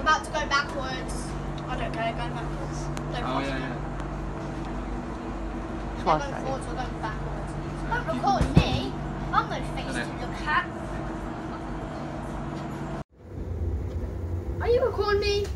I'm about to go backwards. I don't care, going backwards. Don't Oh yeah, me. yeah. They're Twice, going right? forwards or going backwards. Don't record me. I'm no face to look at. Are you recording me?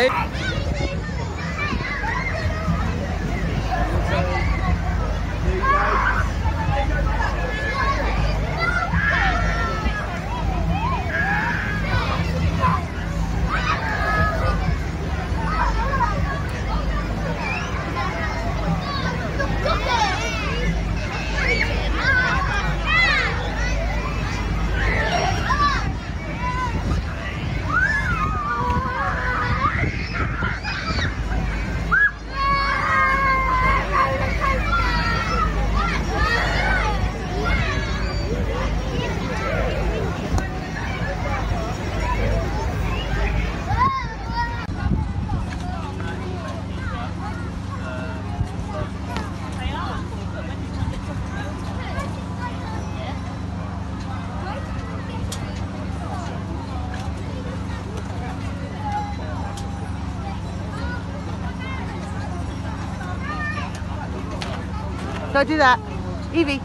Hey. Don't do that. Evie.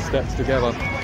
Steps together.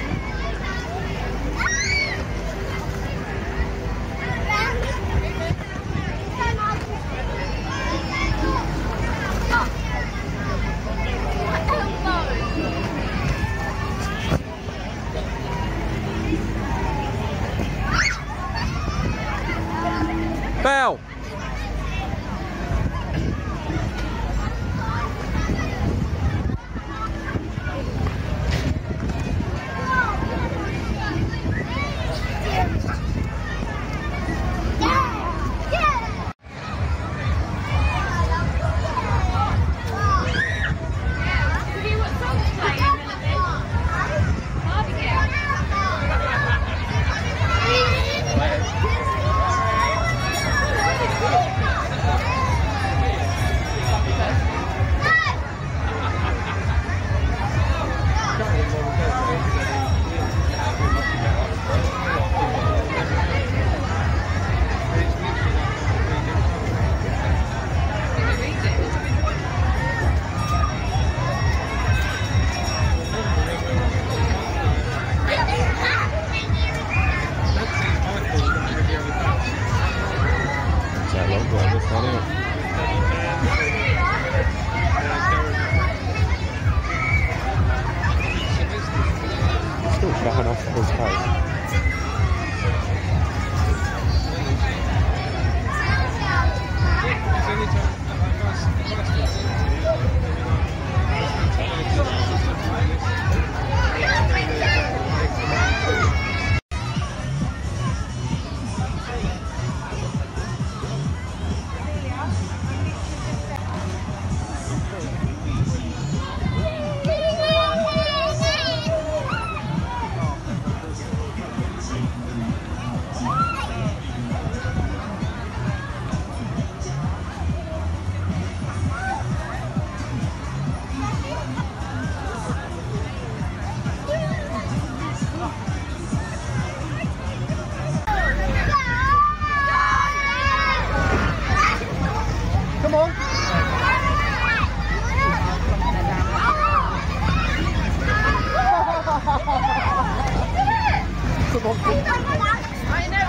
I know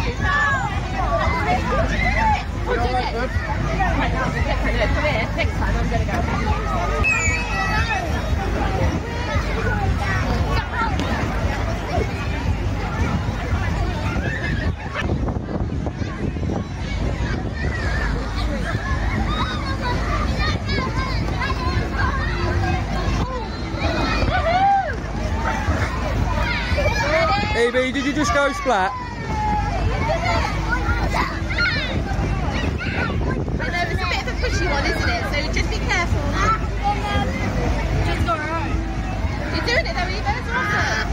he's out. We'll do. Right now, get. Next time I'm going to go. Evie, did you just go splat? I know it's a bit of a pushy one, isn't it? So just be careful. Just go right. You're doing it though, Eva. It's awesome.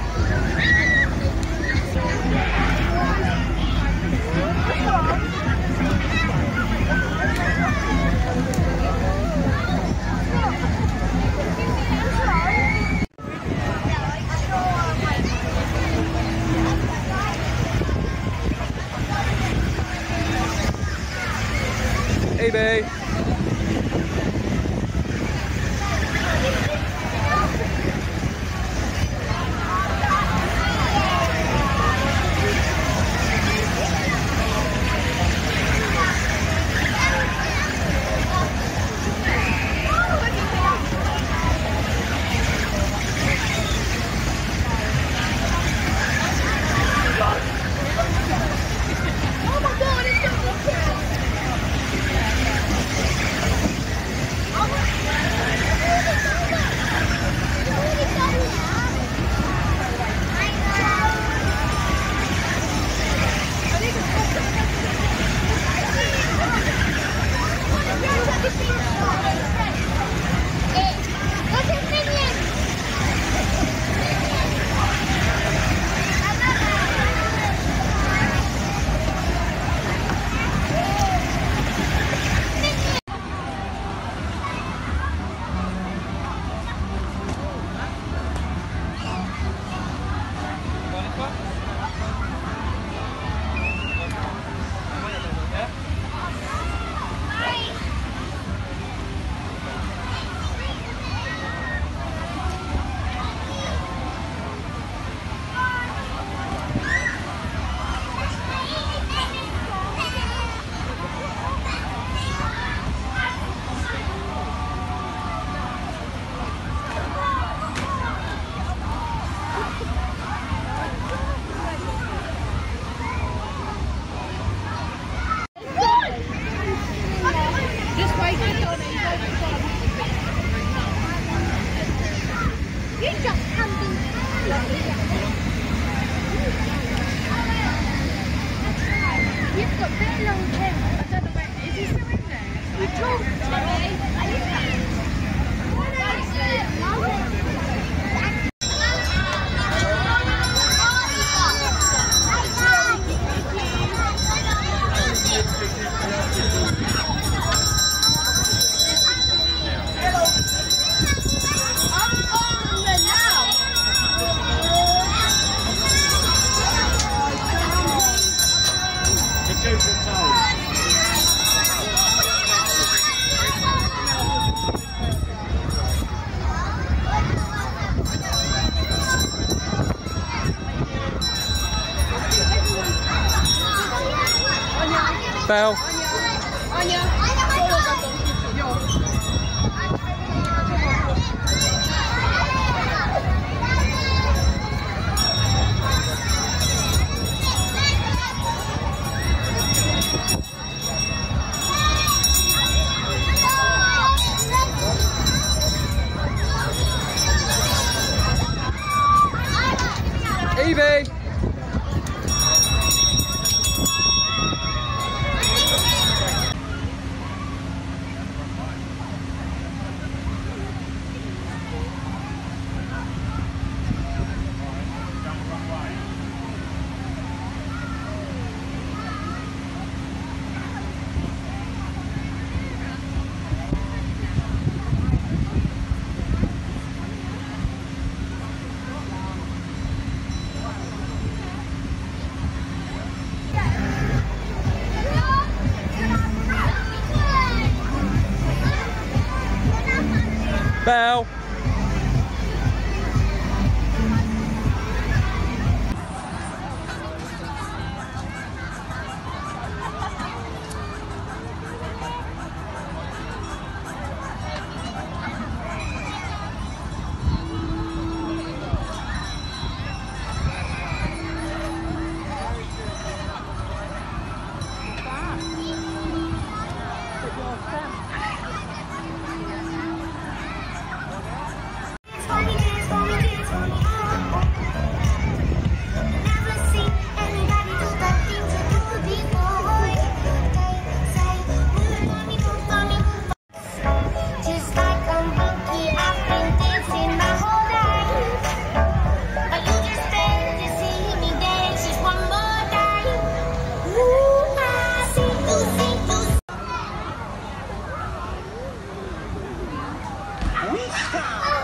Evie. Oh Bell. Bell.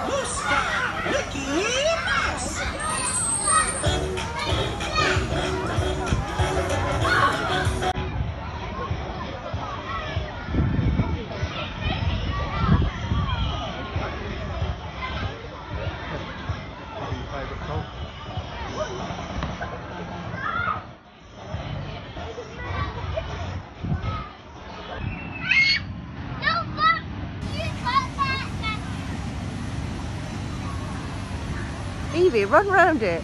Mustang Mickey. Evie, run round it.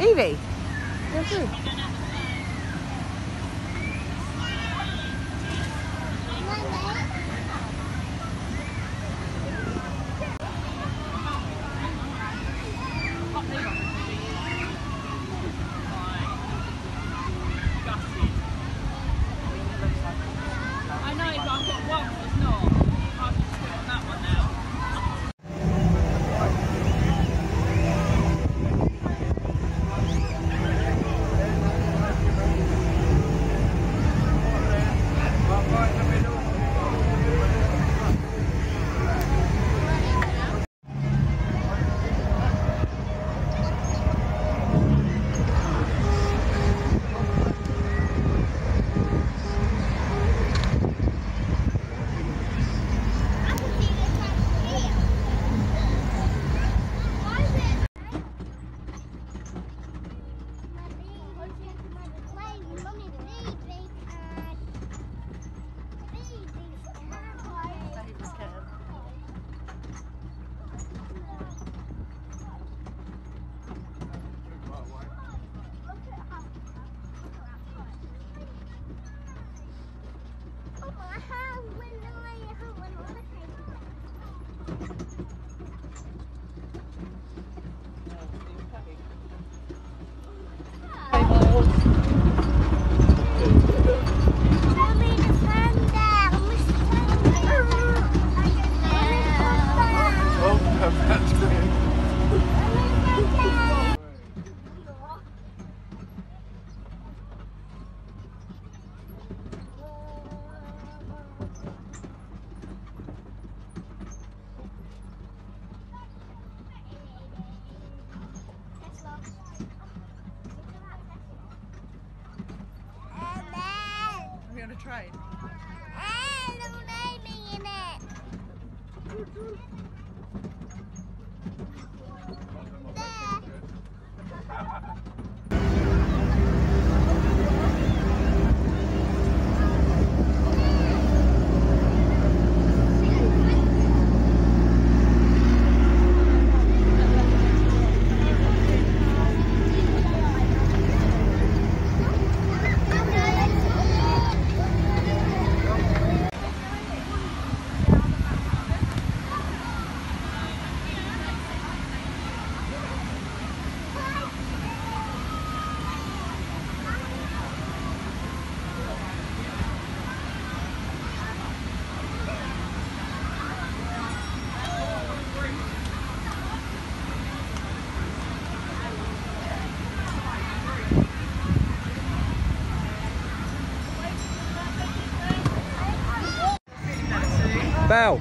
Evie. Through. We're on a train. Bell.